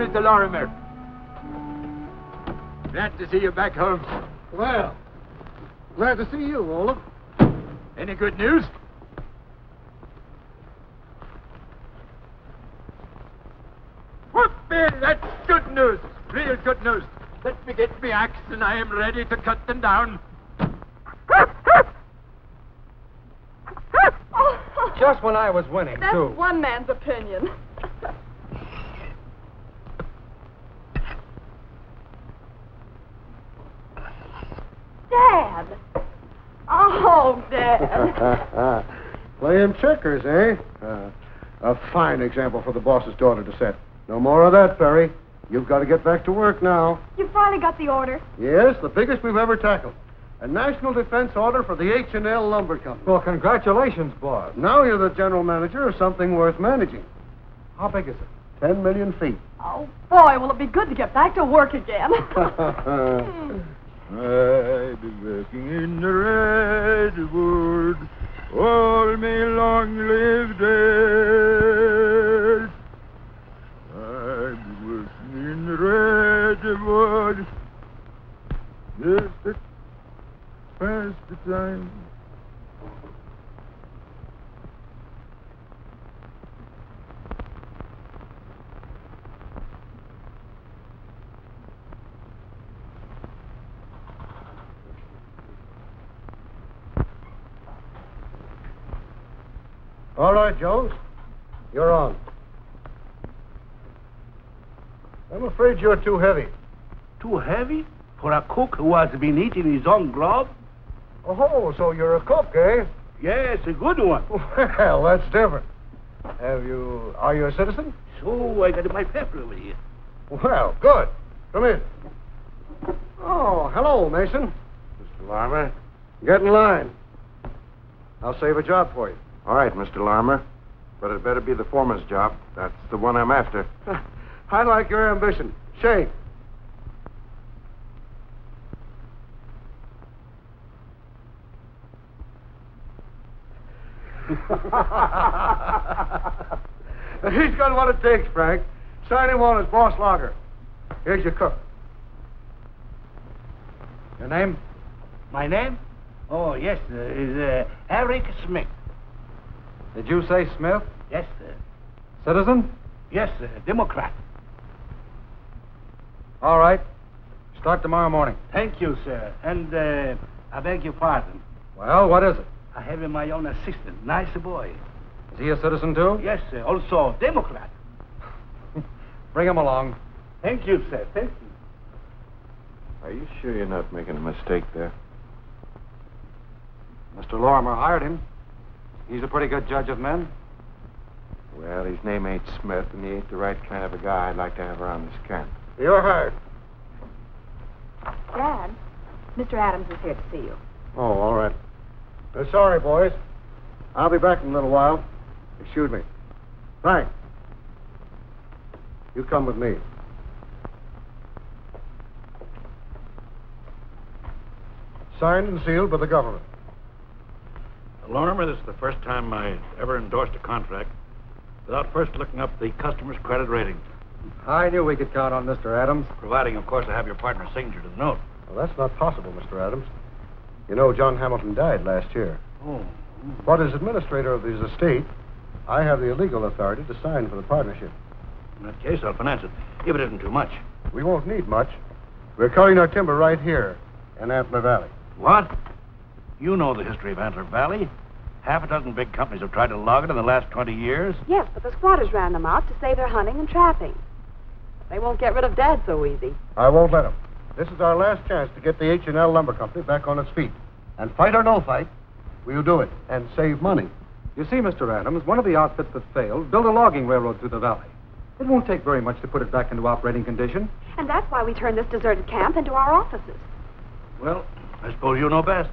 Mr. Lorimer? Glad to see you back home. Well, glad to see you, Olaf. Any good news? Whoopee, eh, that's good news. Real good news. Let me get me axe and I am ready to cut them down. Just when I was winning, That's too. one man's opinion. Dad! Oh, Dad. Playing checkers, eh? Uh, a fine example for the boss's daughter to set. No more of that, Perry. You've got to get back to work now. You finally got the order. Yes, the biggest we've ever tackled. A national defense order for the H&L Lumber Company. Well, congratulations, boss. Now you're the general manager of something worth managing. How big is it? Ten million feet. Oh, boy, will it be good to get back to work again. I be working in the redwood all me long live days. I be working in the redwood just to pass the time. All right, Jones. You're on. I'm afraid you're too heavy. Too heavy for a cook who has been eating his own grub? Oh, so you're a cook, eh? Yes, a good one. Well, that's different. Have you... Are you a citizen? So I got my pepper over here. Well, good. Come in. Oh, hello, Mason. Mr. Lorimer? Get in line. I'll save a job for you. All right, Mr. Lorimer. But it better be the foreman's job. That's the one I'm after. I like your ambition. Shane. He's got what it takes, Frank. Sign him on as boss logger. Here's your cook. Your name? My name? Oh, yes, sir, is uh, Eric Smith. Did you say Smith? Yes, sir. Citizen? Yes, sir, Democrat. All right. Start tomorrow morning. Thank you, sir. And uh, I beg your pardon. Well, what is it? I have my own assistant, nice boy. Is he a citizen, too? Yes, sir, also Democrat. Bring him along. Thank you, sir. Thank you. Are you sure you're not making a mistake there? Mr. Lorimer hired him. He's a pretty good judge of men. Well, his name ain't Smith, and he ain't the right kind of a guy I'd like to have around this camp. You're hired. Dad, Mr. Adams is here to see you. Oh, all right. Uh, sorry, boys. I'll be back in a little while. Excuse me. Frank. You come with me. Signed and sealed by the government. Lorimer, this is the first time I ever endorsed a contract without first looking up the customer's credit rating. I knew we could count on Mr. Adams. Providing, of course, I have your partner's signature to the note. Well, that's not possible, Mr. Adams. You know, John Hamilton died last year. Oh. But as administrator of his estate, I have the legal authority to sign for the partnership. In that case, I'll finance it, if it isn't too much. We won't need much. We're cutting our timber right here in Antler Valley. What? You know the history of Antler Valley. Half a dozen big companies have tried to log it in the last 20 years. Yes, but the squatters ran them out to save their hunting and trapping. They won't get rid of Dad so easy. I won't let them. This is our last chance to get the H&L Lumber Company back on its feet. And fight or no fight, we'll do it and save money. You see, Mr. Adams, one of the outfits that failed built a logging railroad through the valley. It won't take very much to put it back into operating condition. And that's why we turned this deserted camp into our offices. Well, I suppose you know best.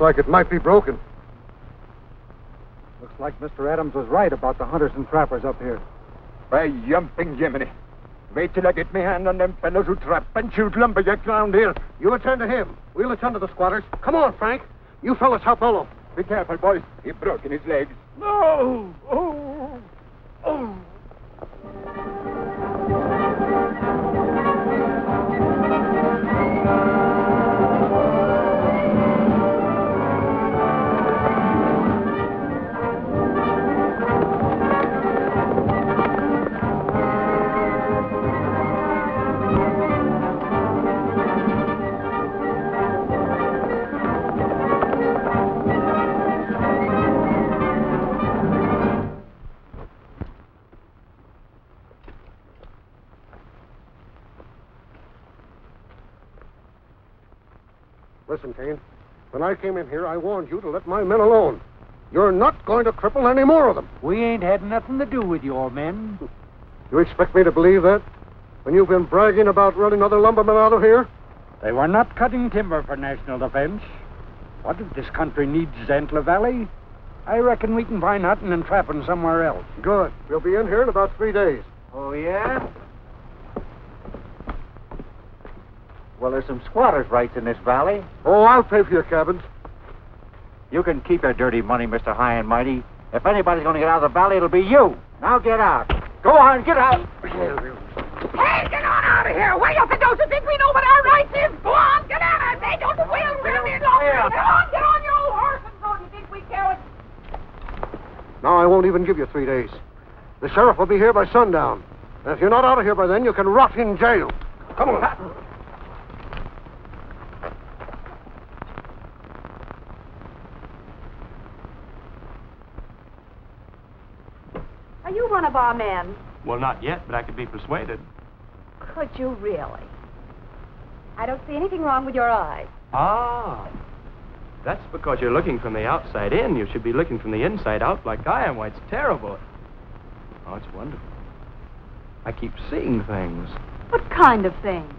Looks like it might be broken. Looks like Mr. Adams was right about the hunters and trappers up here. By jumping Jiminy. Wait till I get my hand on them fellows who trap and shoot lumberjacks around here. You attend to him. We'll attend to the squatters. Come on, Frank. You fellas help Olaf. Be careful, boys. He broken his legs. No! Oh! Oh! When I came in here, I warned you to let my men alone. You're not going to cripple any more of them. We ain't had nothing to do with your men. You expect me to believe that? When you've been bragging about running other lumbermen out of here? They were not cutting timber for national defense. What if this country needs Antler Valley? I reckon we can find hunting and trapping somewhere else. Good. We'll be in here in about three days. Oh, yeah? Well, there's some squatters' rights in this valley. Oh, I'll pay for your cabins. You can keep your dirty money, Mr. High and Mighty. If anybody's going to get out of the valley, it'll be you. Now get out. Go on, get out. Hey, get on out of here! Way up and don't you think we know what our rights is? Go on, get out! I say, don't you wheel around here long. Get on, get on your old horse and go. You think we care what... Now I won't even give you three days. The sheriff will be here by sundown. And if you're not out of here by then, you can rot in jail. Come on. Are you one of our men? Well, not yet, but I could be persuaded. Could you really? I don't see anything wrong with your eyes. Ah. That's because you're looking from the outside in. You should be looking from the inside out like I am. Why, it's terrible. Oh, it's wonderful. I keep seeing things. What kind of things?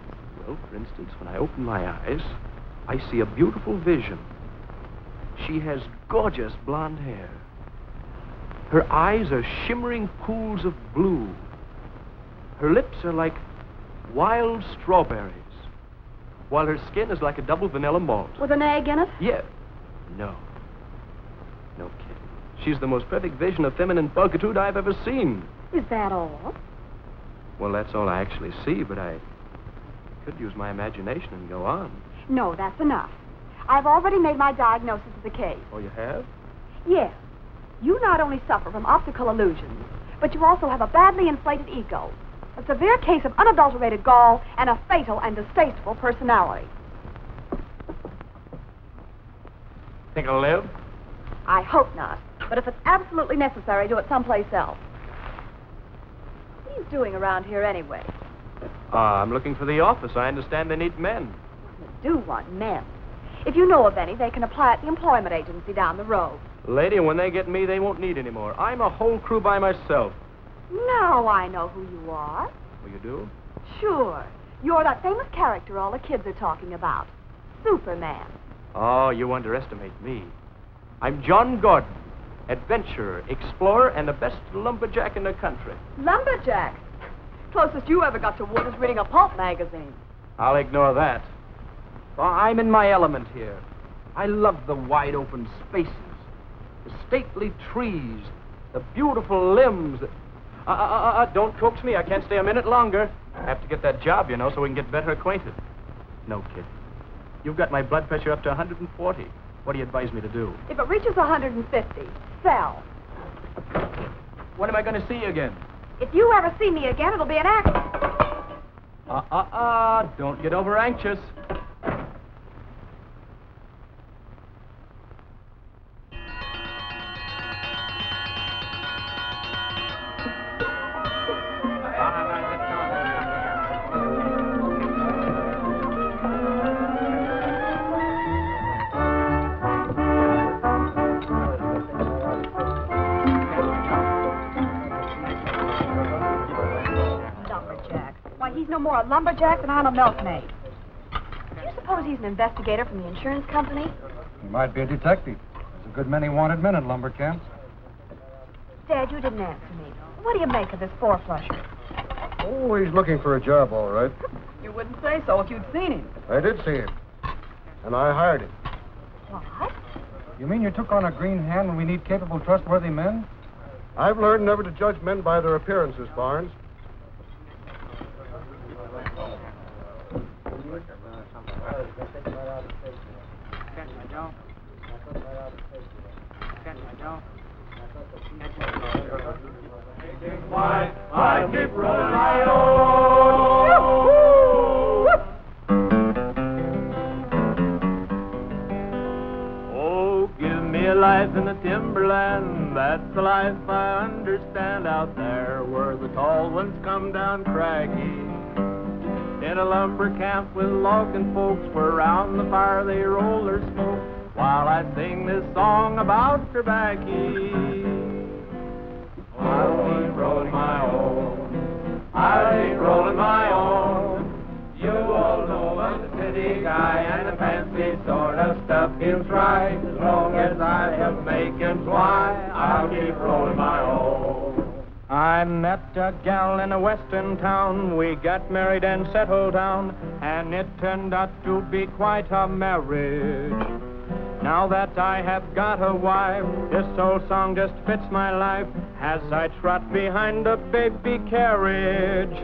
Well, for instance, when I open my eyes, I see a beautiful vision. She has gorgeous blonde hair. Her eyes are shimmering pools of blue. Her lips are like wild strawberries, while her skin is like a double vanilla malt. With an egg in it? Yeah. No. No kidding. She's the most perfect vision of feminine pulchritude I've ever seen. Is that all? Well, that's all I actually see, but I could use my imagination and go on. No, that's enough. I've already made my diagnosis of the case. Oh, you have? Yes. You not only suffer from optical illusions, but you also have a badly inflated ego, a severe case of unadulterated gall, and a fatal and distasteful personality. Think I'll live? I hope not. But if it's absolutely necessary, do it someplace else. What are you doing around here anyway? Uh, I'm looking for the office. I understand they need men. They do want men. If you know of any, they can apply at the employment agency down the road. Lady, when they get me, they won't need any more. I'm a whole crew by myself. Now I know who you are. Oh, you do? Sure. You're that famous character all the kids are talking about. Superman. Oh, you underestimate me. I'm John Gordon, adventurer, explorer, and the best lumberjack in the country. Lumberjack. Closest you ever got to wood is reading a pulp magazine. I'll ignore that. Well, I'm in my element here. I love the wide open spaces, the stately trees, the beautiful limbs. Uh, uh, uh, uh, don't coax me. I can't stay a minute longer. I have to get that job, you know, so we can get better acquainted. No, kid. You've got my blood pressure up to 140. What do you advise me to do? If it reaches 150, sell. When am I going to see you again? If you ever see me again, it'll be an accident. Uh, uh, uh, don't get over anxious. No more a lumberjack than I'm a milkmaid. Do you suppose he's an investigator from the insurance company? He might be a detective. There's a good many wanted men in lumber camps. Dad, you didn't answer me. What do you make of this four-flusher? Oh, he's looking for a job, all right. You wouldn't say so if you'd seen him. I did see him. And I hired him. What? You mean you took on a green hand when we need capable, trustworthy men? I've learned never to judge men by their appearances, Barnes. I keep rolling my Oh, give me a life in the timberland. That's the life I understand out there where the tall ones come down craggy. In a lumber camp with logging folks where round the fire they roll their smoke while I sing this song about tobacco. I'll keep rolling my own. I'll keep rolling my own. You all know I'm a city guy and the fancy sort of stuff feels right. As long as I have makings, why, I'll keep rolling my own. I met a gal in a western town. We got married and settled down, and it turned out to be quite a marriage. Now that I have got a wife, this old song just fits my life as I trot behind a baby carriage.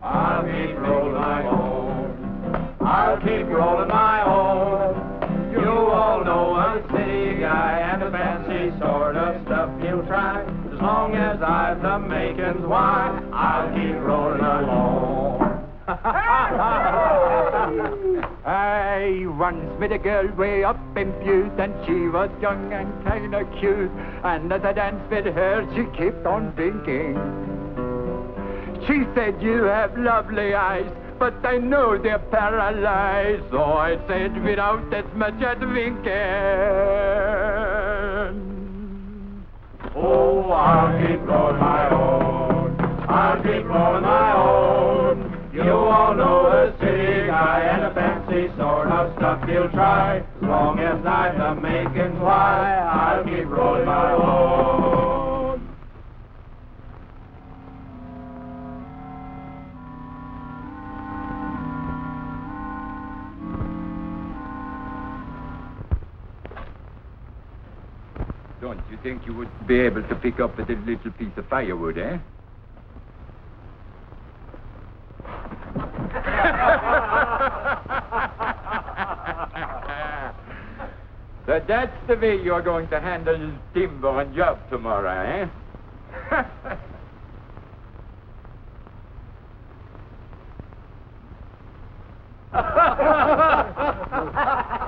I'll keep rolling my own. I'll keep rolling my own. You all know I'm a city guy and the fancy sort of stuff you'll try. Long as I've the makings, why, I'll keep rolling along. I once met a girl way up in Butte, and she was young and kind of cute. And as I danced with her, she kept on thinking. She said, You have lovely eyes, but I know they're paralyzed. So I said, without as much as winking. Oh, I'll keep my own. I'll keep my own. You all know a city guy and a fancy sort of stuff you'll try. As long as I've the makings, why, I'll keep rolling my own. Don't you think you would be able to pick up a little piece of firewood, eh? so that's the way you're going to handle timber and job tomorrow, eh?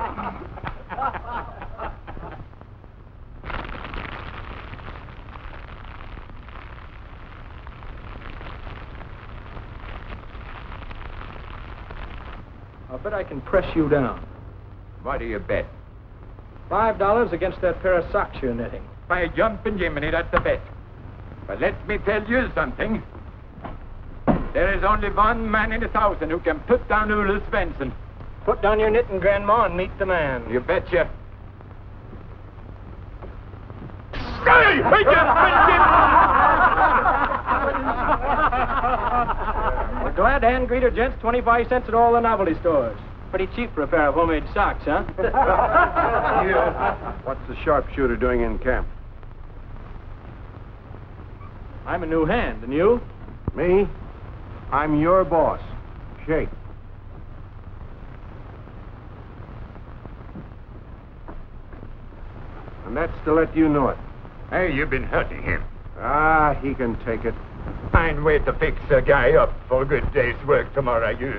I bet I can press you down. What do you bet? Five dollars against that pair of socks you're knitting. By jumping Jiminy, that's a bet. But let me tell you something. There is only one man in a thousand who can put down Ulla Svensson. Put down your knitting, Grandma, and meet the man. You betcha. Hey! Hey, We're glad to hand greeter gents 25 cents at all the novelty stores. Pretty cheap for a pair of homemade socks, huh? What's the sharpshooter doing in camp? I'm a new hand, and you? Me? I'm your boss. Shake. And that's to let you know it. Hey, you've been hurting him. Ah, he can take it. Fine way to fix a guy up for a good day's work tomorrow, you.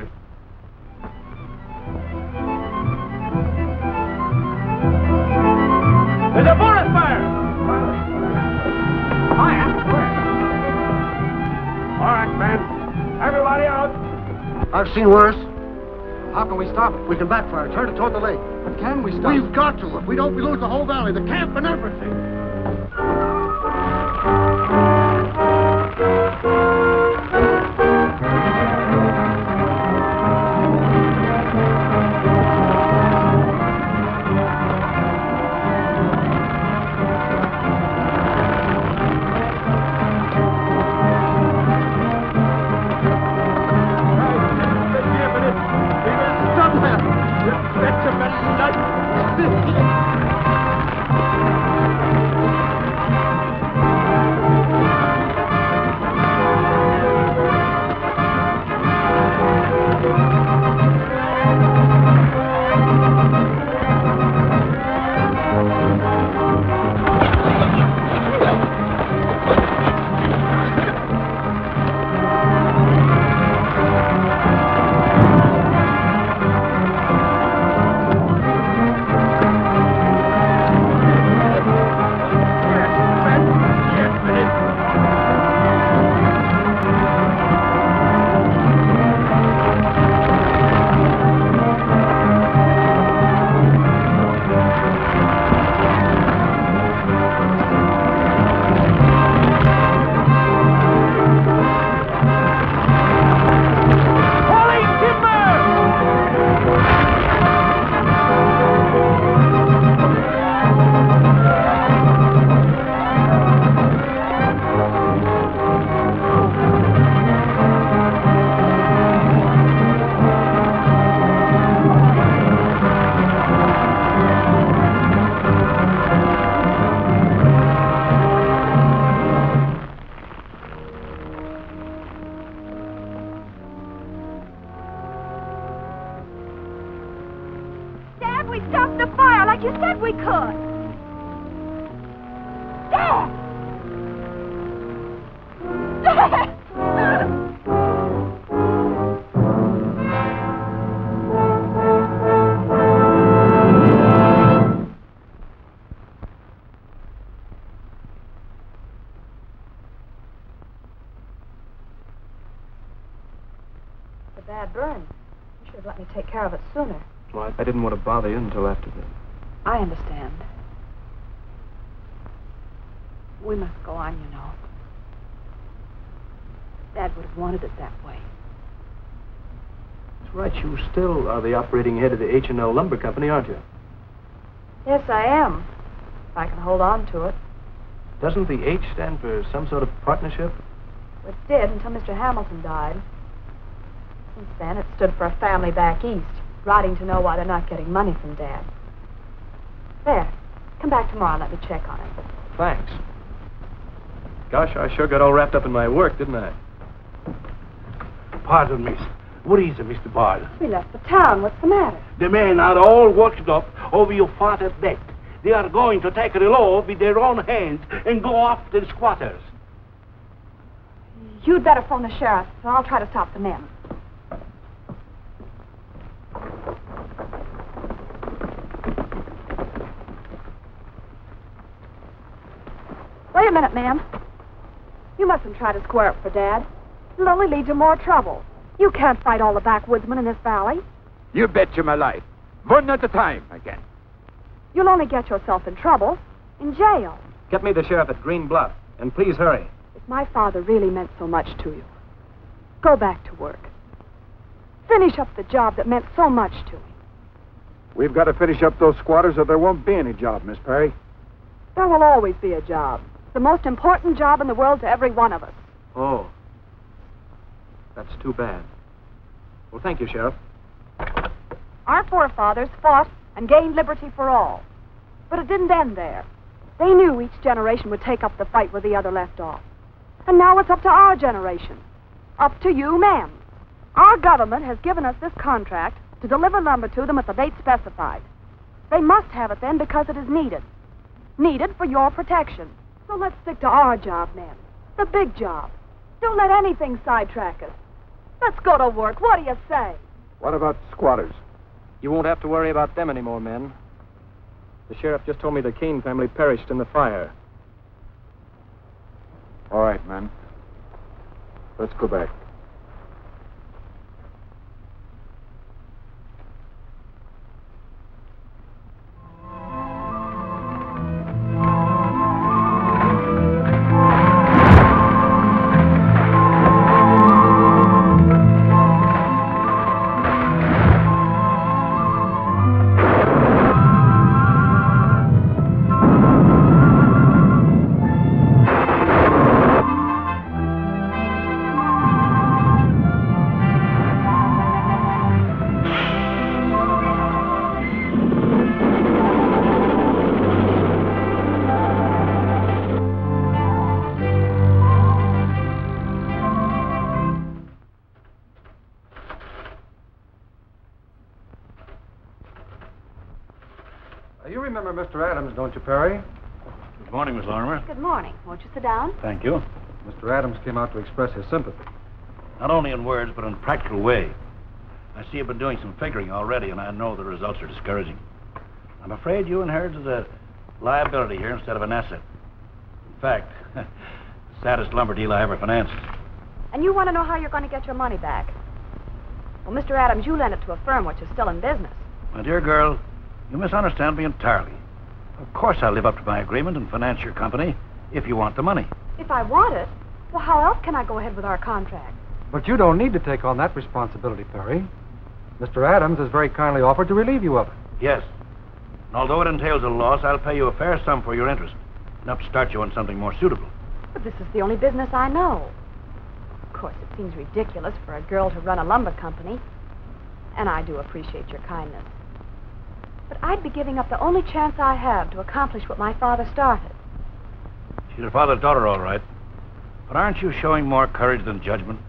There's a forest fire! Fire? All right, man. Everybody out. I've seen worse. How can we stop it? We can backfire. Turn it toward the lake. But can we stop We've it? got to. If we don't, we lose the whole valley, the camp and everything. I didn't want to bother you until after the... I understand. We must go on, you know. Dad would have wanted it that way. That's right, you still are the operating head of the H&L Lumber Company, aren't you? Yes, I am. If I can hold on to it. Doesn't the H stand for some sort of partnership? It did until Mr. Hamilton died. Since then, it stood for a family back east, writing to know why they're not getting money from Dad. There. Come back tomorrow and let me check on it. thanks. Gosh, I sure got all wrapped up in my work, didn't I? Pardon, miss. What is it, Mr. Bard? We left the town. What's the matter? The men are all worked up over your father's death. They are going to take the law with their own hands and go after the squatters. You'd better phone the sheriff, and I'll try to stop the men. A minute, ma'am. You mustn't try to square up for Dad. It'll only lead to more trouble. You can't fight all the backwoodsmen in this valley. You betcha my life. One at a time, again. You'll only get yourself in trouble. In jail. Get me the sheriff at Green Bluff, and please hurry. If my father really meant so much to you, go back to work. Finish up the job that meant so much to him. We've got to finish up those squatters or there won't be any job, Miss Perry. There will always be a job. It's the most important job in the world to every one of us. Oh. That's too bad. Well, thank you, Sheriff. Our forefathers fought and gained liberty for all. But it didn't end there. They knew each generation would take up the fight where the other left off. And now it's up to our generation. Up to you, men. Our government has given us this contract to deliver lumber to them at the date specified. They must have it then because it is needed. Needed for your protection. So let's stick to our job, men. The big job. Don't let anything sidetrack us. Let's go to work. What do you say? What about squatters? You won't have to worry about them anymore, men. The sheriff just told me the Kane family perished in the fire. All right, men. Let's go back. Mr. Adams, don't you, Perry? Good morning, Miss Lorimer. Good morning. Won't you sit down? Thank you. Mr. Adams came out to express his sympathy. Not only in words, but in a practical way. I see you've been doing some figuring already, and I know the results are discouraging. I'm afraid you inherited a liability here instead of an asset. In fact, the saddest lumber deal I ever financed. And you want to know how you're going to get your money back. Well, Mr. Adams, you lent it to a firm which is still in business. My dear girl, you misunderstand me entirely. Of course I'll live up to my agreement and finance your company if you want the money. If I want it, well, how else can I go ahead with our contract? But you don't need to take on that responsibility, Perry. Mr. Adams has very kindly offered to relieve you of it. Yes. And although it entails a loss, I'll pay you a fair sum for your interest. Enough to start you on something more suitable. But this is the only business I know. Of course, it seems ridiculous for a girl to run a lumber company. And I do appreciate your kindness. But I'd be giving up the only chance I have to accomplish what my father started. She's your father's daughter, all right. But aren't you showing more courage than judgment?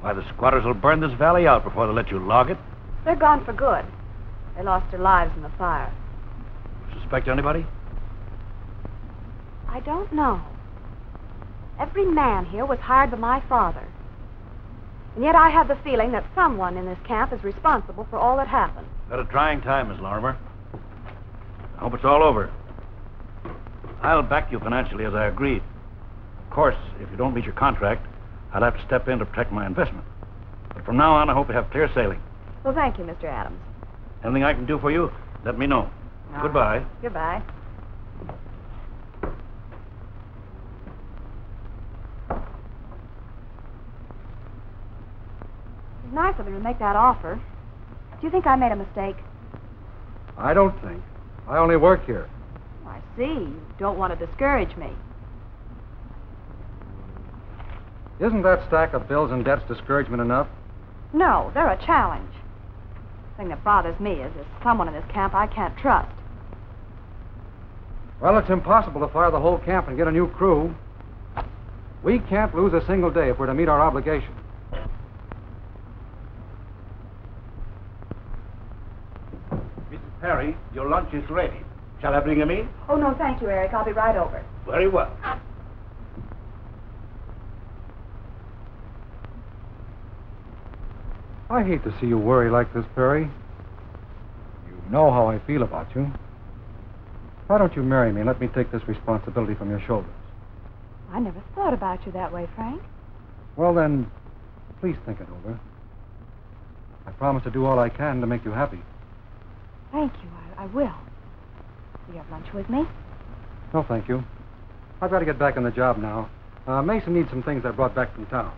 Why, the squatters will burn this valley out before they let you log it. They're gone for good. They lost their lives in the fire. Suspect anybody? I don't know. Every man here was hired by my father. And yet I have the feeling that someone in this camp is responsible for all that happened. Had a trying time, Miss Lorimer. I hope it's all over. I'll back you financially as I agreed. Of course, if you don't meet your contract, I'll have to step in to protect my investment. But from now on, I hope you have clear sailing. Well, thank you, Mr. Adams. Anything I can do for you, let me know. All Goodbye. right. Goodbye. It's nice of him to make that offer. Do you think I made a mistake? I don't think. I only work here. I see. You don't want to discourage me. Isn't that stack of bills and debts discouragement enough? No, they're a challenge. The thing that bothers me is there's someone in this camp I can't trust. Well, it's impossible to fire the whole camp and get a new crew. We can't lose a single day if we're to meet our obligation. Mrs. Perry, your lunch is ready. Shall I bring him in? Oh, no, thank you, Eric. I'll be right over. Very well. I hate to see you worry like this, Perry. You know how I feel about you. Why don't you marry me and let me take this responsibility from your shoulders? I never thought about you that way, Frank. Well, then, please think it over. I promise to do all I can to make you happy. Thank you. I, I will. Will you have lunch with me? No, thank you. I've got to get back on the job now. Uh, Mason needs some things I brought back from town.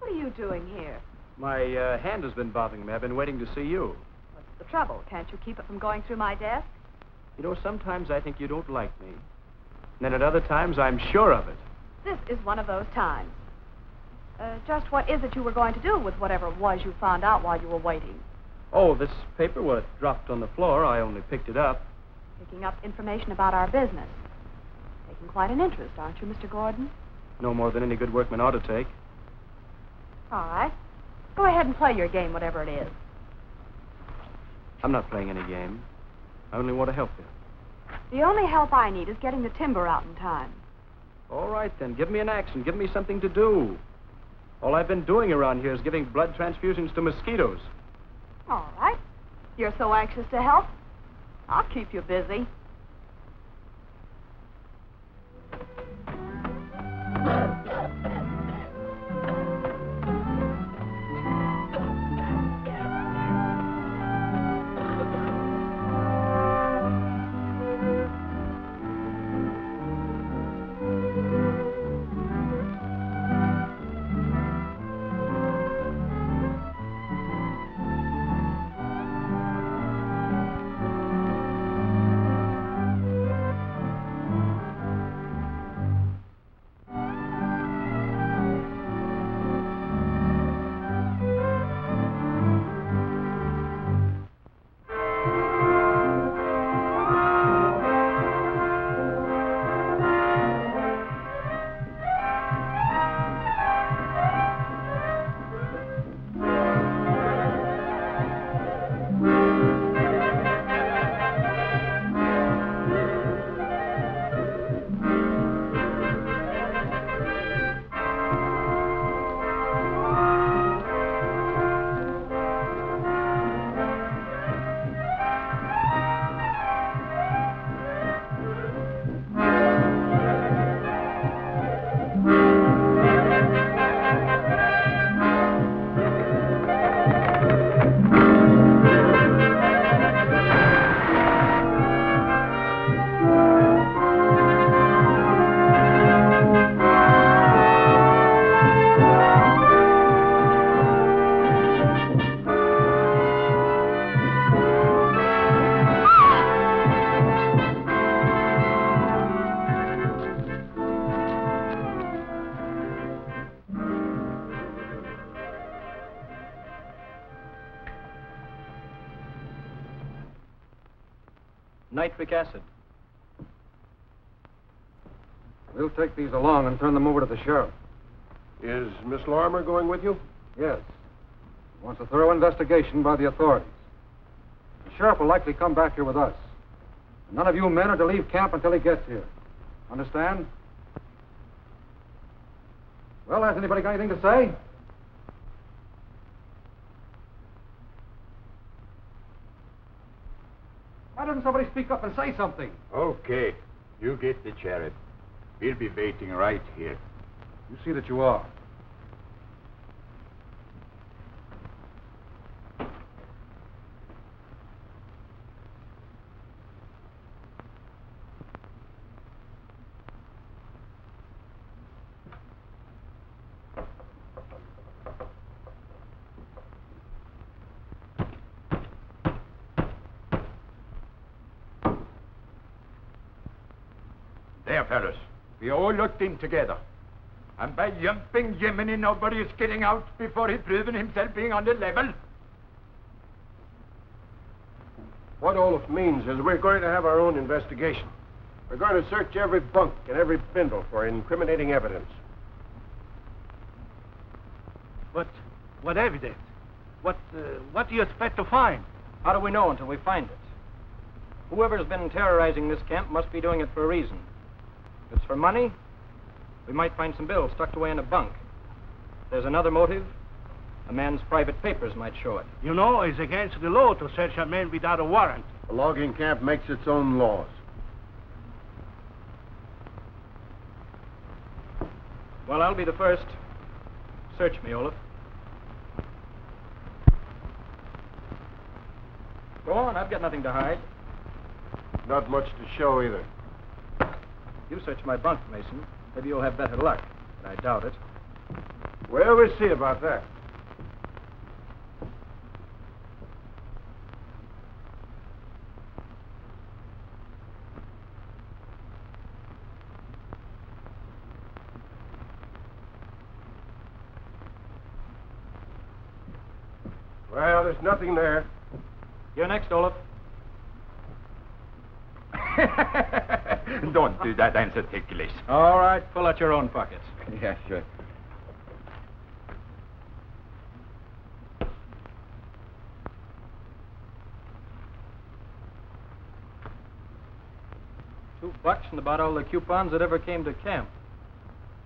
What are you doing here? My uh, hand has been bothering me. I've been waiting to see you. What's the trouble? Can't you keep it from going through my desk? You know, sometimes I think you don't like me. And then at other times, I'm sure of it. This is one of those times. Uh, just what is it you were going to do with whatever it was you found out while you were waiting? Oh, this paper was dropped on the floor. I only picked it up. Picking up information about our business. Taking quite an interest, aren't you, Mr. Gordon? No more than any good workman ought to take. All right. Go ahead and play your game, whatever it is. I'm not playing any game. I only want to help you. The only help I need is getting the timber out in time. All right, then. Give me an axe and give me something to do. All I've been doing around here is giving blood transfusions to mosquitoes. All right. You're so anxious to help. I'll keep you busy. Acid. We'll take these along and turn them over to the sheriff. Is Miss Lorimer going with you? Yes. He wants a thorough investigation by the authorities. The sheriff will likely come back here with us. And none of you men are to leave camp until he gets here. Understand? Well, has anybody got anything to say? Why doesn't somebody speak up and say something? Okay. You get the sheriff. We'll be waiting right here. You see that you are. Here, fellas. We all looked in together. And by jumping Jiminy, nobody is getting out before he's proven himself being on the level. What Olaf means is we're going to have our own investigation. We're going to search every bunk and every bindle for incriminating evidence. What, what evidence? What, uh, what do you expect to find? How do we know until we find it? Whoever's been terrorizing this camp must be doing it for a reason. If it's for money, we might find some bills tucked away in a bunk. If there's another motive, a man's private papers might show it. You know, it's against the law to search a man without a warrant. The logging camp makes its own laws. Well, I'll be the first. Search me, Olaf. Go on, I've got nothing to hide. Not much to show either. You search my bunk, Mason. Maybe you'll have better luck, but I doubt it. Well, we'll see about that. Well, there's nothing there. You're next, Olaf. Don't do that, I'm so ticklish. All right, pull out your own pockets. Yeah, sure. Two bucks and about all the coupons that ever came to camp.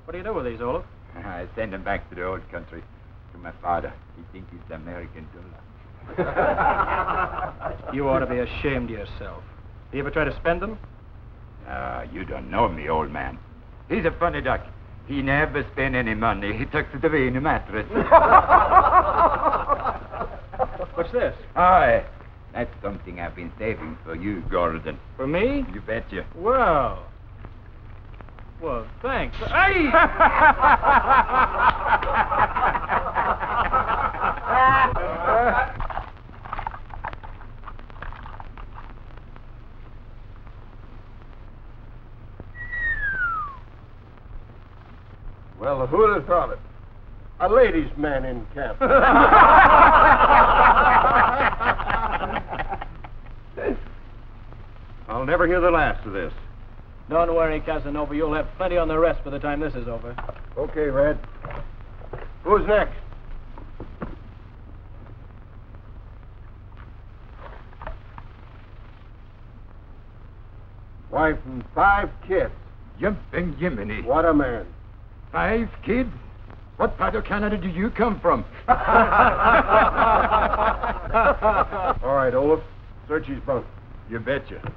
What do you do with these, Olaf? I send him back to the old country, to my father. He thinks he's the American dollar. you ought to be ashamed of yourself. Do you ever try to spend them? Ah, you don't know me, old man. He's a funny duck. He never spent any money. He tucks it away in a mattress. What's this? Aye, that's something I've been saving for you, Gordon. For me? You betcha. Well. Well, thanks. Hey! Well, who'd have thought it? A ladies' man in camp. I'll never hear the last of this. Don't worry, Casanova. You'll have plenty on the rest by the time this is over. Okay, Red. Who's next? Wife and five kids. Jumping Jiminy. What a man. Five kids? What part of Canada do you come from? All right, Olaf. Search his bunk. You betcha.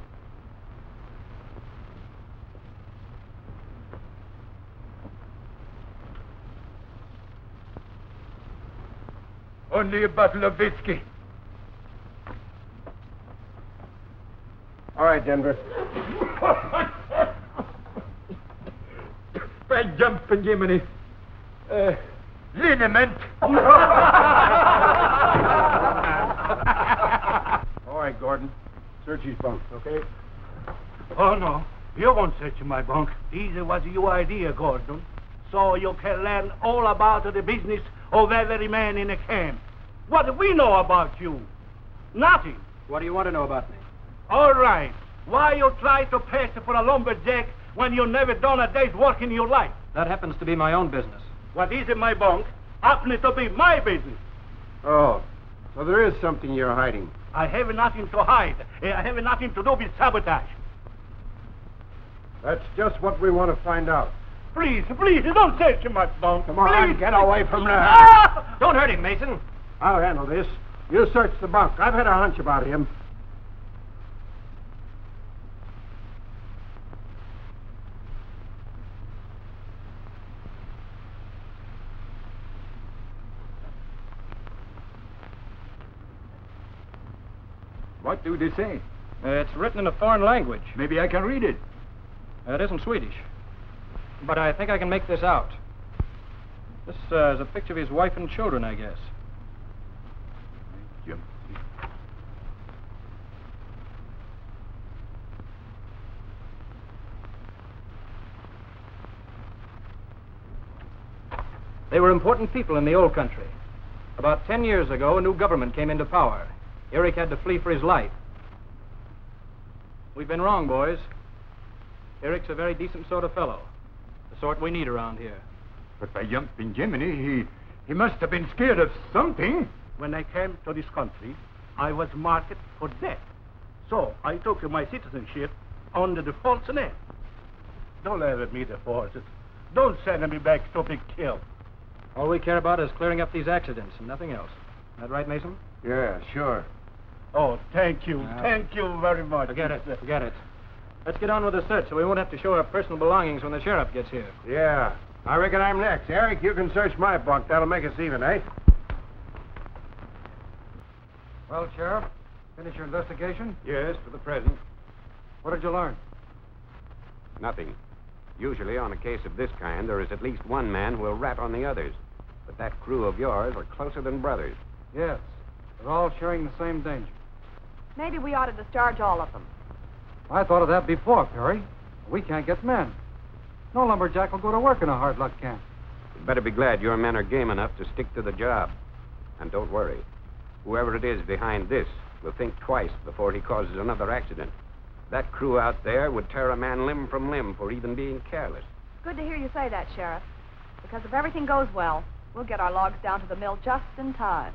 Only a bottle of whiskey. All right, Denver. By jumping Jiminy. Uh, liniment. All right, Gordon. Search his bunk, okay? Oh, no. You won't search my bunk. This was your idea, Gordon. So you can learn all about the business of every man in the camp. What do we know about you? Nothing. What do you want to know about me? All right. Why you try to pass for a lumberjack when you never done a day's work in your life? That happens to be my own business. What is in my bunk happens to be my business. Oh, so there is something you're hiding. I have nothing to hide. Eh, I have nothing to do with sabotage. That's just what we want to find out. Please, please, don't search my bunk. Come on, please. get away from there. Ah! Don't hurt him, Mason. I'll handle this. You search the bunk. I've had a hunch about him. What do they say? Uh, it's written in a foreign language. Maybe I can read it. Uh, it isn't Swedish. But I think I can make this out. This uh, is a picture of his wife and children, I guess. Jim. They were important people in the old country. About ten years ago, a new government came into power. Eric had to flee for his life. We've been wrong, boys. Eric's a very decent sort of fellow. The sort we need around here. But by jumping Jiminy, he, he must have been scared of something. When I came to this country, I was marked for death. So I took my citizenship under the false name. Don't ever me the forces. Don't send me back to be killed. All we care about is clearing up these accidents and nothing else. Is that right, Mason? Yeah, sure. Oh, thank you. Well, thank you very much. Forget it. Forget it. Let's get on with the search so we won't have to show our personal belongings when the sheriff gets here. Yeah. I reckon I'm next. Eric, you can search my bunk. That'll make us even, eh? Well, Sheriff, finish your investigation? Yes, for the present. What did you learn? Nothing. Usually, on a case of this kind, there is at least one man who will rat on the others. But that crew of yours are closer than brothers. Yes. They're all sharing the same danger. Maybe we ought to discharge all of them. I thought of that before, Perry. We can't get men. No lumberjack will go to work in a hard luck camp. You'd better be glad your men are game enough to stick to the job. And don't worry. Whoever it is behind this will think twice before he causes another accident. That crew out there would tear a man limb from limb for even being careless. Good to hear you say that, Sheriff. Because if everything goes well, we'll get our logs down to the mill just in time.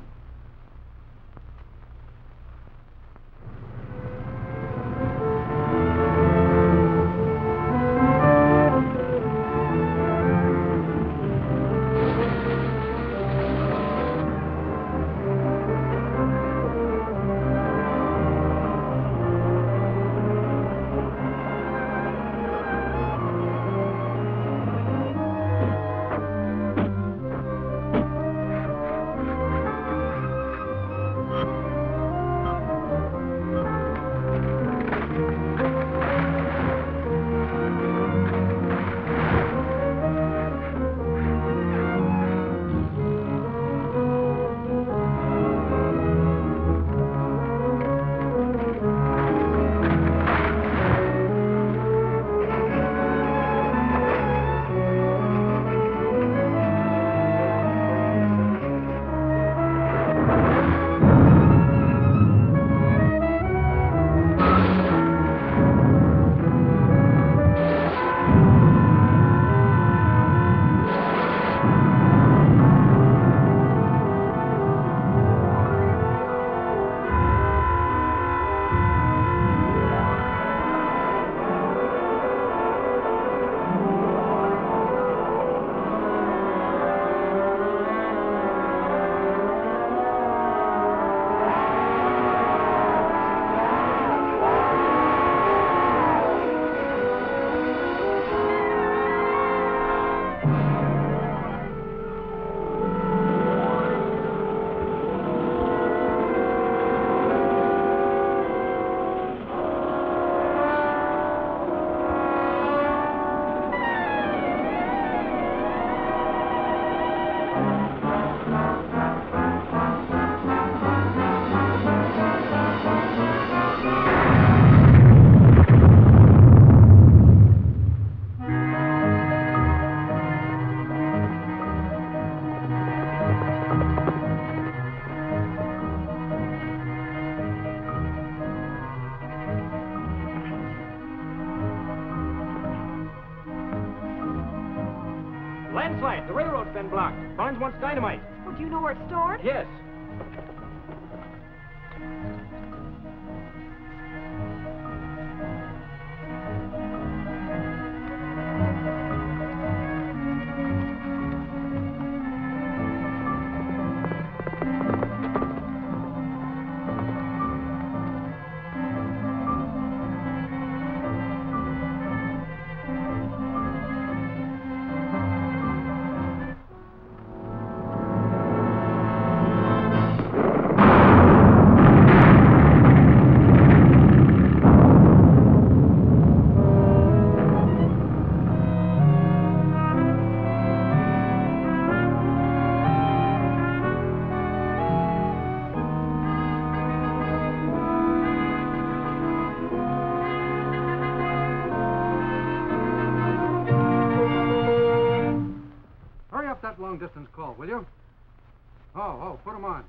Oh, oh, put 'em on.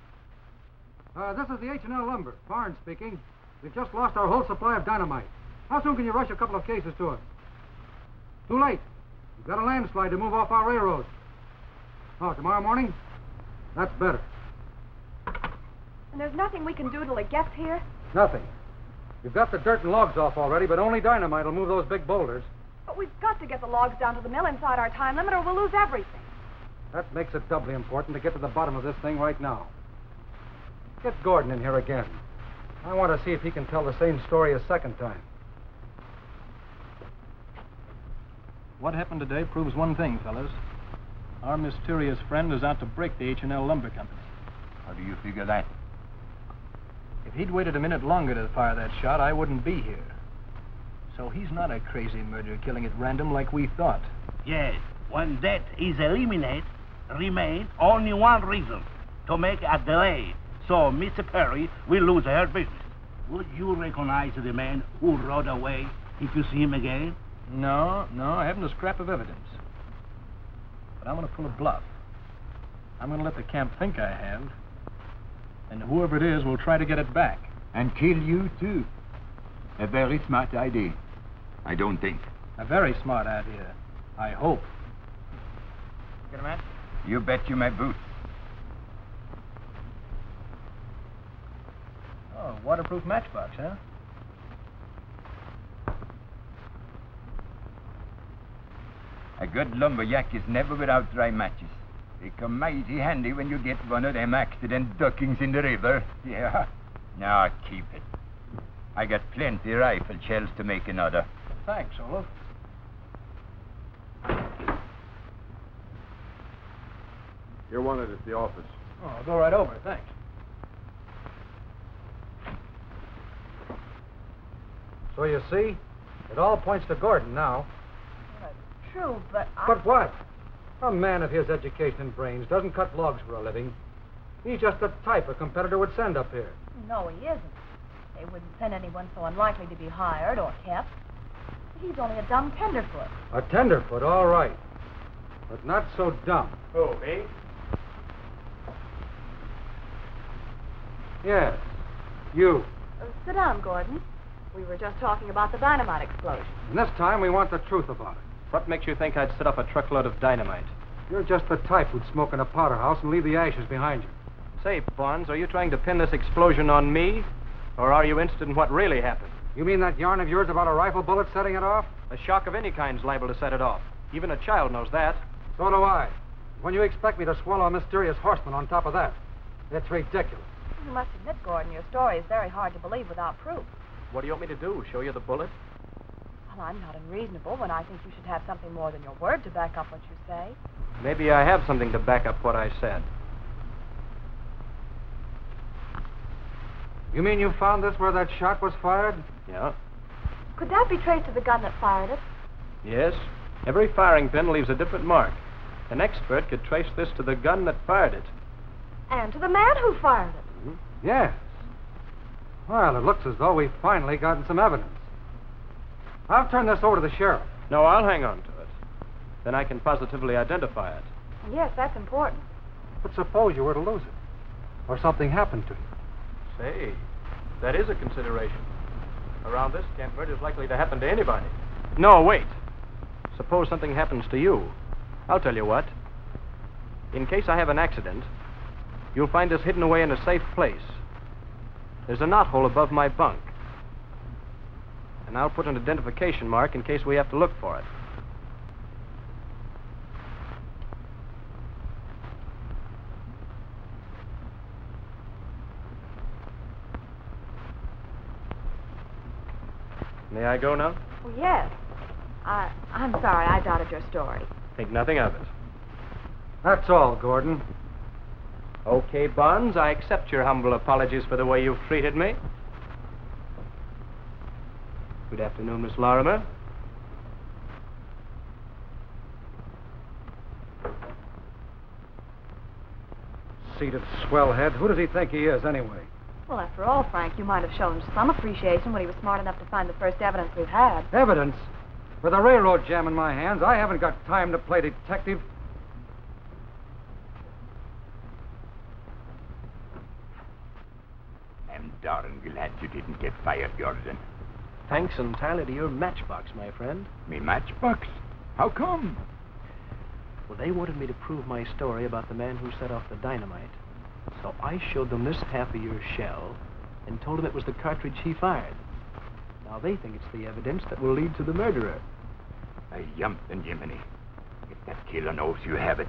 Uh, this is the H&L Lumber. Barnes speaking. We've just lost our whole supply of dynamite. How soon can you rush a couple of cases to us? Too late. We've got a landslide to move off our railroad. Oh, tomorrow morning? That's better. And there's nothing we can do till it gets here? Nothing. We've got the dirt and logs off already, but only dynamite will move those big boulders. But we've got to get the logs down to the mill inside our time limit or we'll lose everything. That makes it doubly important to get to the bottom of this thing right now. Get Gordon in here again. I want to see if he can tell the same story a second time. What happened today proves one thing, fellas. Our mysterious friend is out to break the H&L Lumber Company. How do you figure that? If he'd waited a minute longer to fire that shot, I wouldn't be here. So he's not a crazy murderer killing at random like we thought. Yes, when that is eliminated, remains only one reason to make a delay. So Mr. Perry will lose her business. Would you recognize the man who rode away if you see him again? No, no, I haven't a scrap of evidence. But I'm going to pull a bluff. I'm going to let the camp think I have. And whoever it is will try to get it back. And kill you, too. A very smart idea. I don't think. A very smart idea. I hope. Get a match? You bet you my boots. Oh, waterproof matchbox, huh? A good lumberjack is never without dry matches. They come mighty handy when you get one of them accident duckings in the river. Yeah. Now keep it. I got plenty of rifle shells to make another. Thanks, Olaf. You're wanted at the office. Oh, I'll go right over, thanks. So you see, it all points to Gordon now. True, but I... But what? A man of his education and brains doesn't cut logs for a living. He's just the type a competitor would send up here. No, he isn't. They wouldn't send anyone so unlikely to be hired or kept. He's only a dumb tenderfoot. A tenderfoot, all right. But not so dumb. Who, eh? Yes, you. Uh, sit down, Gordon. We were just talking about the dynamite explosion. And this time we want the truth about it. What makes you think I'd set up a truckload of dynamite? You're just the type who'd smoke in a powder house and leave the ashes behind you. Say, Barnes, are you trying to pin this explosion on me? Or are you interested in what really happened? You mean that yarn of yours about a rifle bullet setting it off? A shock of any kind's liable to set it off. Even a child knows that. So do I. When you expect me to swallow a mysterious horseman on top of that, it's ridiculous. You must admit, Gordon, your story is very hard to believe without proof. What do you want me to do? Show you the bullet? Well, I'm not unreasonable when I think you should have something more than your word to back up what you say. Maybe I have something to back up what I said. You mean you found this where that shot was fired? Yeah. Could that be traced to the gun that fired it? Yes. Every firing pin leaves a different mark. An expert could trace this to the gun that fired it. And to the man who fired it. Yes. Well, it looks as though we've finally gotten some evidence. I'll turn this over to the sheriff. No, I'll hang on to it. Then I can positively identify it. Yes, that's important. But suppose you were to lose it, or something happened to you. Say, that is a consideration. Around this camp, murder's likely to happen to anybody. No, wait. Suppose something happens to you. I'll tell you what. In case I have an accident, you'll find us hidden away in a safe place. There's a knothole above my bunk. And I'll put an identification mark in case we have to look for it. May I go now? Well, yes. I, I'm sorry I doubted your story. Think nothing of it. That's all, Gordon. Okay, Barnes, I accept your humble apologies for the way you've treated me. Good afternoon, Miss Lorimer. Seated swellhead. Who does he think he is, anyway? Well, after all, Frank, you might have shown some appreciation when he was smart enough to find the first evidence we've had. Evidence? With a railroad jam in my hands, I haven't got time to play detective. Darn glad you didn't get fired, Gordon. Thanks entirely to your matchbox, my friend. Me matchbox? How come? Well, they wanted me to prove my story about the man who set off the dynamite. So I showed them this half of your shell and told them it was the cartridge he fired. Now they think it's the evidence that will lead to the murderer. I yump and Jiminy. If that killer knows you have it,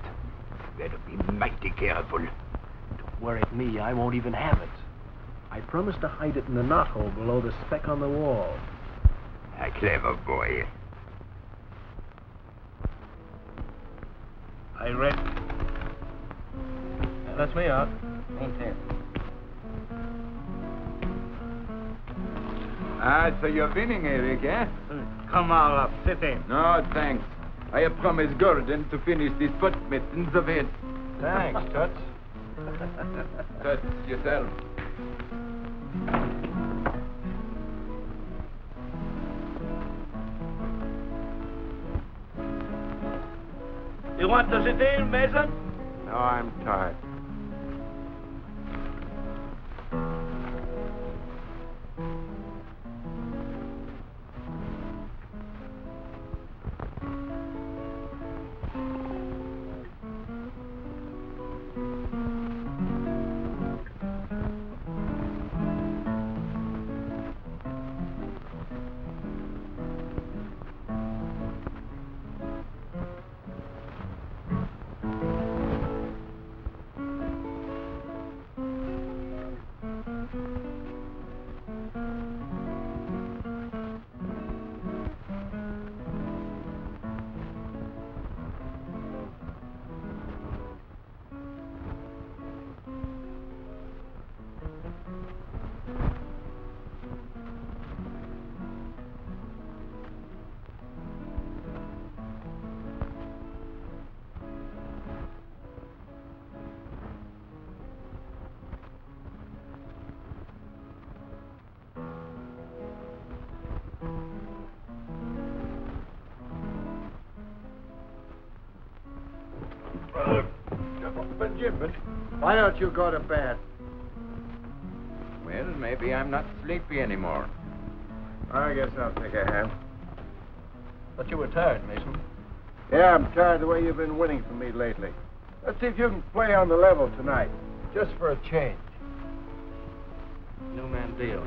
you better be mighty careful. Don't worry me, I won't even have it. I promised to hide it in the knothole below the speck on the wall. A clever boy. I read. That's me out. Ain't there? Ah, so you're winning, Eric, eh? Come on up. Sit in. No, thanks. I have promised Gordon to finish these foot mittens of his. Thanks, Toots. Toots, yourself. You want to sit in, Mason? No, I'm tired. Don't you go to bed? Well, maybe I'm not sleepy anymore. I guess I'll take a hand. But you were tired, Mason. Yeah, I'm tired the way you've been winning for me lately. Let's see if you can play on the level tonight, just for a change. New man deal.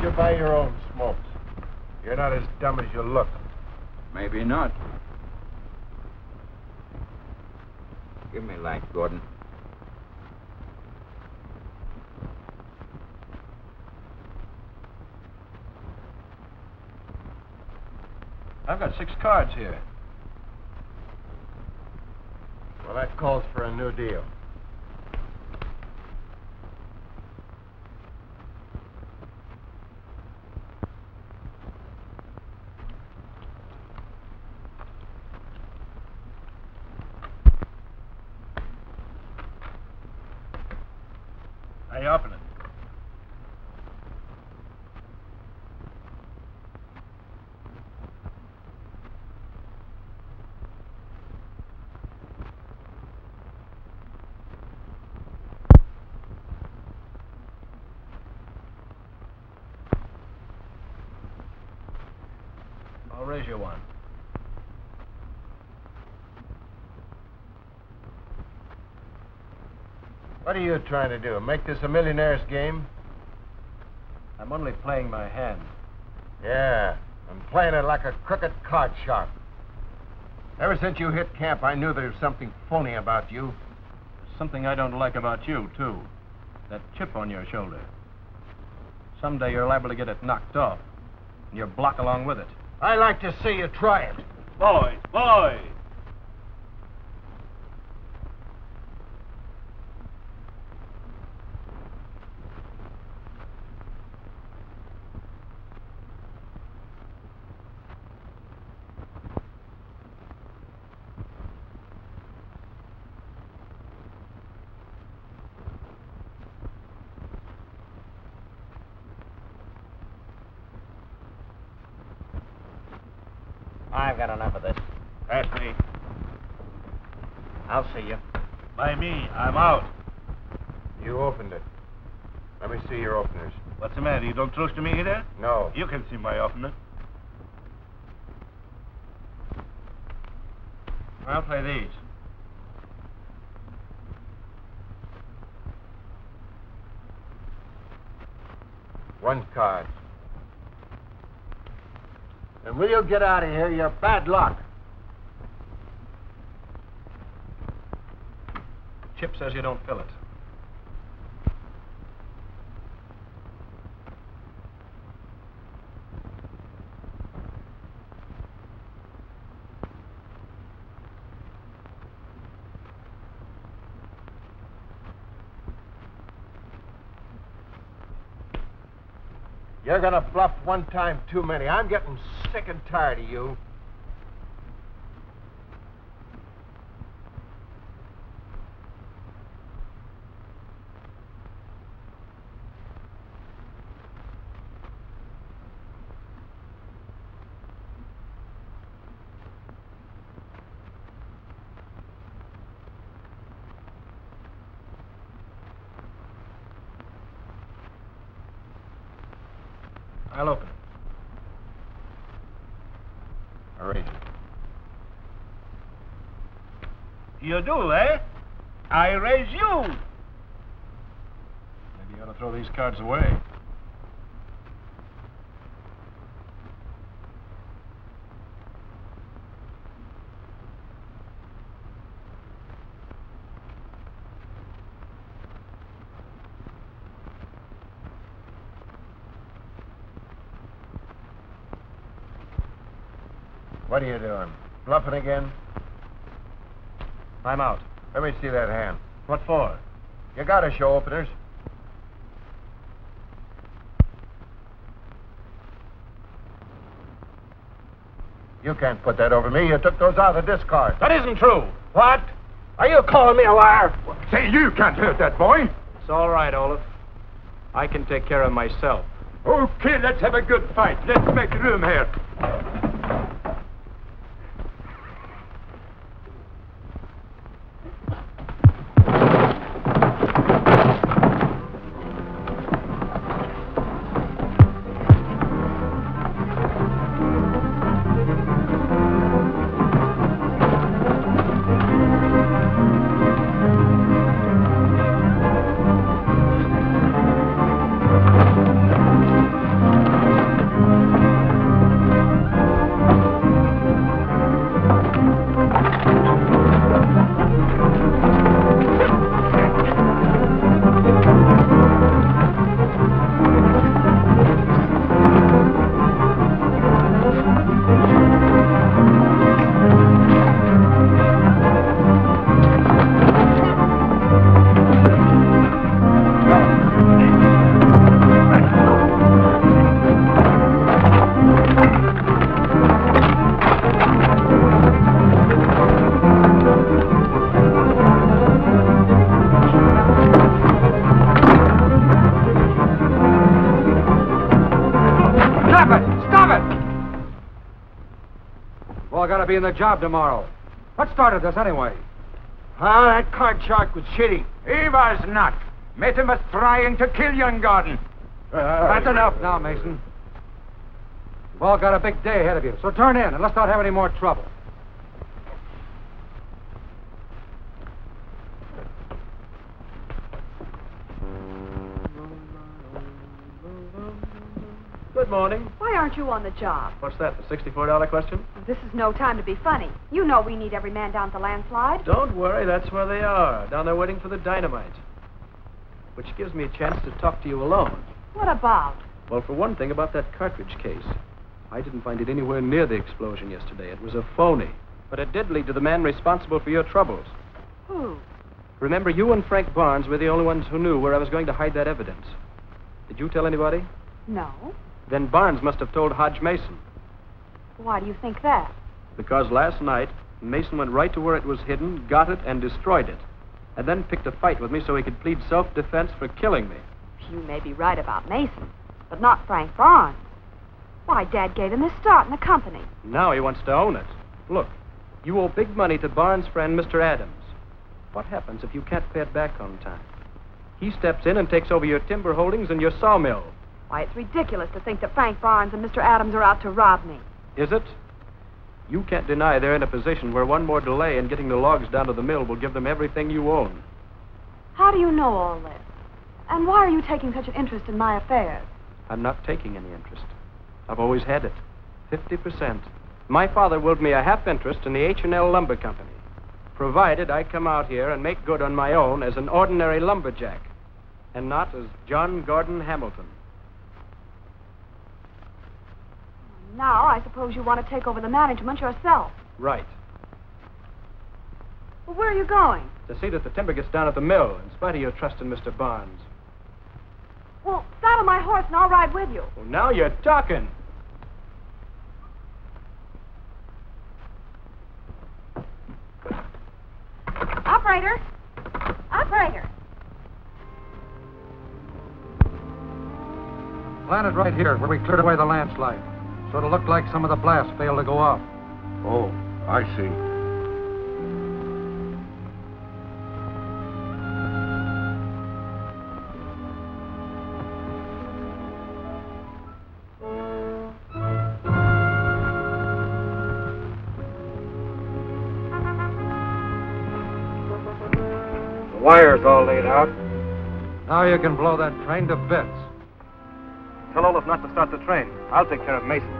Why don't you buy your own smokes? You're not as dumb as you look. Maybe not. Give me light, Gordon. I've got six cards here. Well, that calls for a new deal. I open it. I'll raise you one. What are you trying to do? Make this a millionaire's game? I'm only playing my hand. Yeah, I'm playing it like a crooked card sharp. Ever since you hit camp, I knew there was something phony about you. Something I don't like about you, too. That chip on your shoulder. Someday you're liable to get it knocked off. And your block along with it. I like to see you try it. Boys, boys. I've got enough of this. That's me. I'll see you. By me, I'm out. You opened it. Let me see your openers. What's the matter? You don't trust me either? No. You can see my opener. I'll play these. One card. And will you get out of here? You're bad luck. Chip says you don't fill it. You're gonna bluff one time too many. I'm getting sick and tired of you. I'll open it. All right. You do, eh? I raise you. Maybe you ought to throw these cards away. What are you doing? Bluffing again? I'm out. Let me see that hand. What for? You gotta show openers. You can't put that over me. You took those out of the discard. That isn't true. What? Are you calling me a liar? Say, you can't hurt that boy. It's all right, Olaf. I can take care of myself. Okay, let's have a good fight. Let's make room here. Be in the job tomorrow. What started this anyway? Ah, that card shark was shitty. He was not. Met him was trying to kill young Gordon. That's enough now, Mason. You've all got a big day ahead of you, so turn in and let's not have any more trouble. Good morning. Aren't you on the job? What's that, the $64 question? This is no time to be funny. You know we need every man down at the landslide. Don't worry, that's where they are, down there waiting for the dynamite. Which gives me a chance to talk to you alone. What about? Well, for one thing, about that cartridge case. I didn't find it anywhere near the explosion yesterday. It was a phony. But it did lead to the man responsible for your troubles. Who? Remember, you and Frank Barnes were the only ones who knew where I was going to hide that evidence. Did you tell anybody? No. Then Barnes must have told Hodge Mason. Why do you think that? Because last night, Mason went right to where it was hidden, got it, and destroyed it. And then picked a fight with me so he could plead self defense for killing me. You may be right about Mason, but not Frank Barnes. Why, Dad gave him his start in the company. Now he wants to own it. Look, you owe big money to Barnes' friend, Mr. Adams. What happens if you can't pay it back on time? He steps in and takes over your timber holdings and your sawmill. Why, it's ridiculous to think that Frank Barnes and Mr. Adams are out to rob me. Is it? You can't deny they're in a position where one more delay in getting the logs down to the mill will give them everything you own. How do you know all this? And why are you taking such an interest in my affairs? I'm not taking any interest. I've always had it. 50%. My father willed me a half interest in the H&L Lumber Company, provided I come out here and make good on my own as an ordinary lumberjack, and not as John Gordon Hamilton. Now, I suppose you want to take over the management yourself. Right. Well, where are you going? To see that the timber gets down at the mill, in spite of your trust in Mr. Barnes. Well, saddle my horse and I'll ride with you. Well, now you're talking. Operator! Operator! Planted right here, where we cleared away the landslide. So it'll look like some of the blast failed to go off. Oh, I see. The wire's all laid out. Now you can blow that train to bits. Tell Olaf not to start the train. I'll take care of Mason.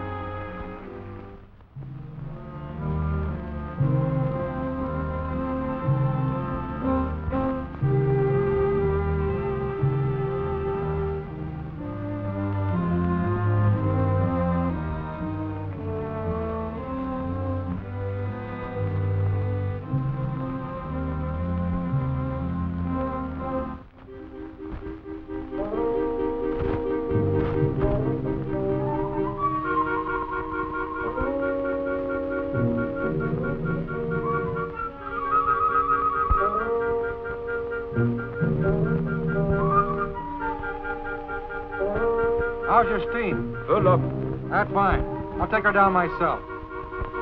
That's fine. I'll take her down myself.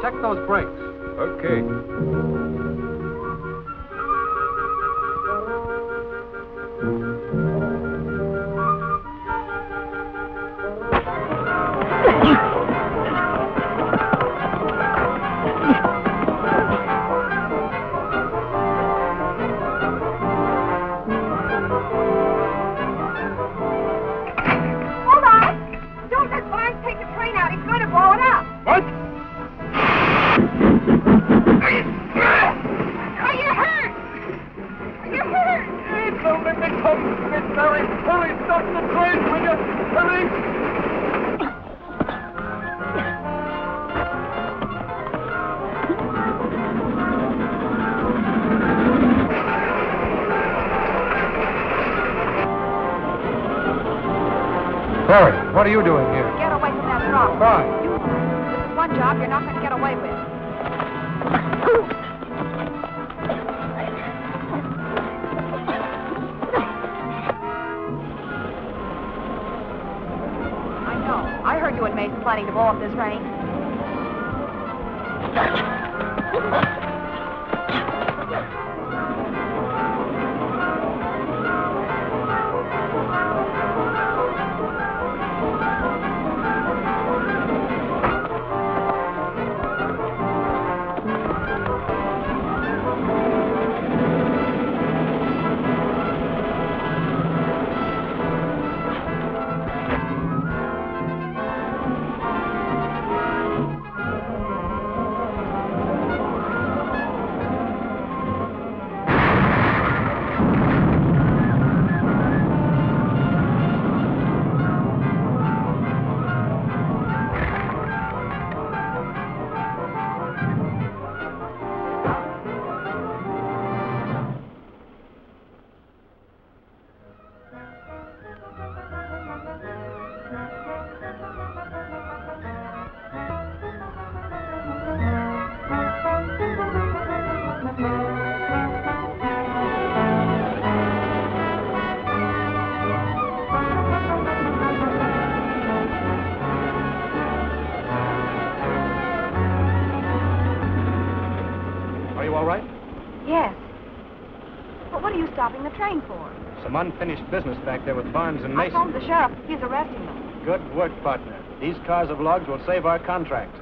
Check those brakes. Okay. unfinished business back there with Barnes and Mason. I phoned the sheriff. He's arresting them. Good work, partner. These cars of logs will save our contract.